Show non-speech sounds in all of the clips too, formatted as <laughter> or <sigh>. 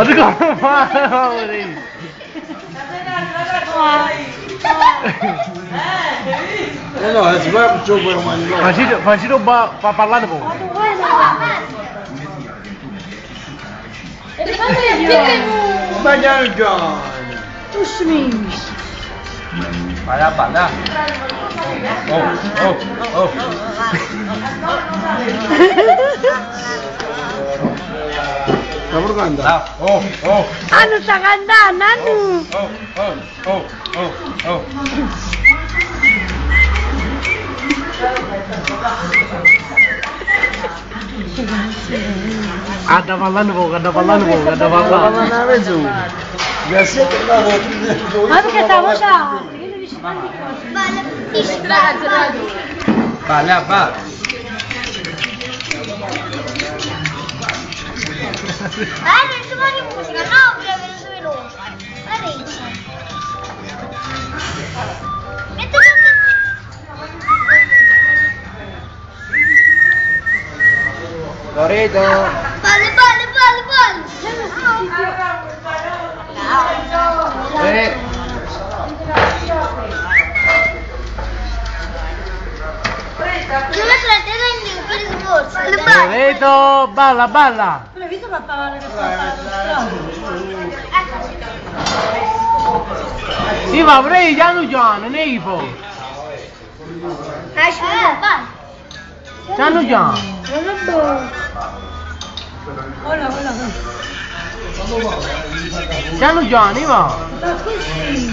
అది mano no, it's web to where não goes. Francito, Francito va, va parlando con voi. Banana gun. Two swings. Para, para. Oh, oh, oh. Kabur ka anda? Ah, oh, oh. Anu sa kanda? Nanu? Oh, oh, oh, oh, oh. oh. Ada malan bo, ada malan bo, ada malan. Ada malan aja. Biasa kita. Mari kita mau? Palavra. Vai, vem, suba de música. Não, que vem subir longe. Vai, vem. Loredo. Vale, vale, vale, vale. Eh. Io metto la tela in sforzo. Palle, palle. Loreto, balla, balla. L'hai visto papà che sta Sì, ma pure piano piano, nei po. Esci, vai. Piano piano. Non è buono. Ora, ora, Piano piano, va. Da così.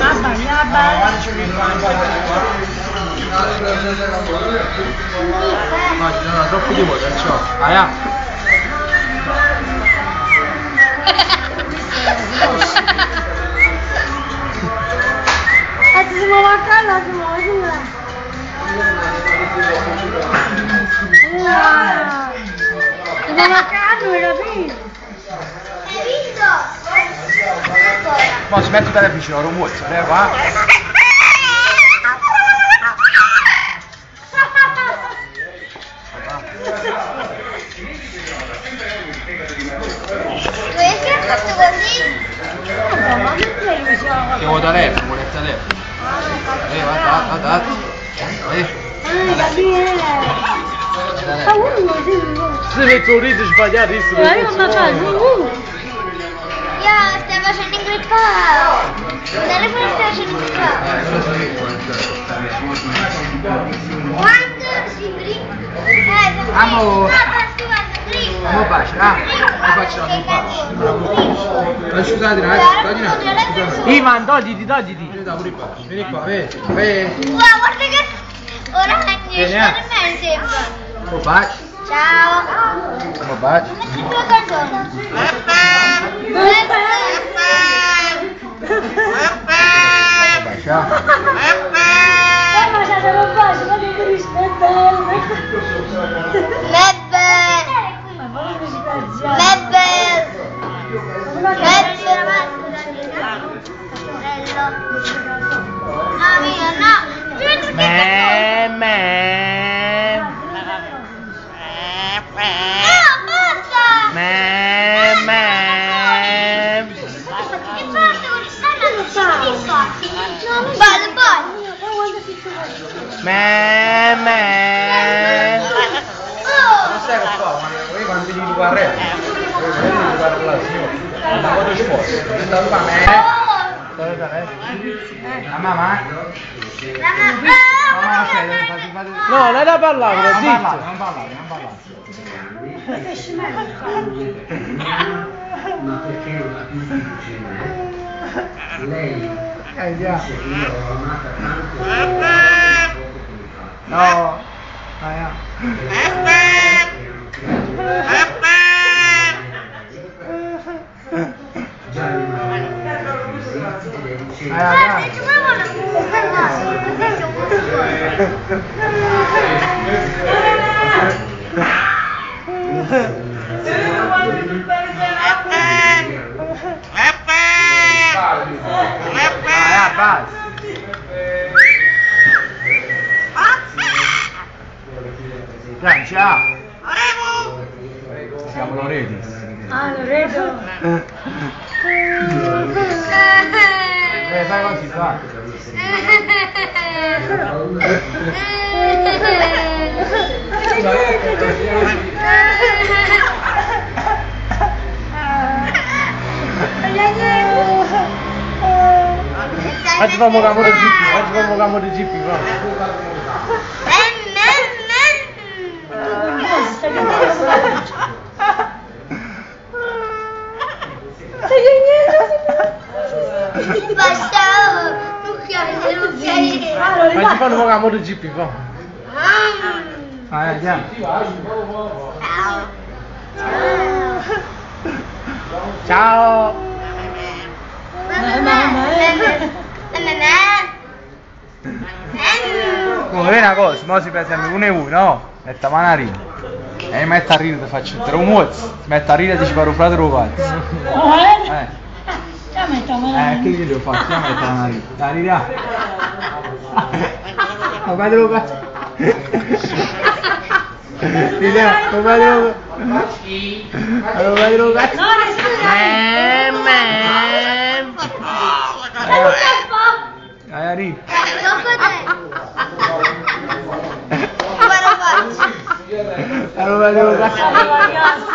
Abba, abba. <laughs> Ma ci sono troppo di. Ah, ja. Eh, ti si muove a casa, si muove giù. Si muove a casa, hai capito? Hai visto? Ma smetti vicino, rumore, prego, va. data. Ai, Gabriela! Aluno, Se me autorizas espalhar isso, não é? Ja, der war schon in Gripau. Der war der schon in Gripau. Quando se brinca... Amor. Amor baixo, ah? Amor baixo, amor baixo. Bacio. un un guarda, scusate. Ivan, togliti, togliti. Vieni da pure qua. Vieni qua, vedi. Vedi. Guarda, guarda che... Ora Vieni, esce per me, sembra. Un bacio. Ciao. Un bacio. Metti due canzoni. Un bacio. Eh, ma se non faccio, ma che rispetto. Vale, poi. Me, me. Oh. sai che fa? Ma io quando devi guardare, devi guardare là, signore. Ma quando ci posso? Sta qua, me. La mamma? La mamma. Mamma, fatti fare. No, non da parlare, non parlare, non parlare, non parlare. ma perché una difficile lei 看一下。然后，哎呀。哎呀，那我，Dai, ciao. Si chiamano Reti. Ah, Loreto. Eh, fai così, fa. Oggi famo campo di zippi, oggi famo campo Baixava, não tipo, não vou amor do Jeep, vamos. Ah, é, já. Tchau. Tchau. Come bene cosa, mo si pensa a e 1, no? E stavano. Ei mai tarir de faci drumuț. Mai tarirea deci vă rufla drogați. Da, mai tamara. Ai, ce le faci? Da, mai tamara. Tarirea. O va drogați. Tira, o va drogați. O va drogați. Nu, Mem, mem. Ai, ari. Valeu, valeu.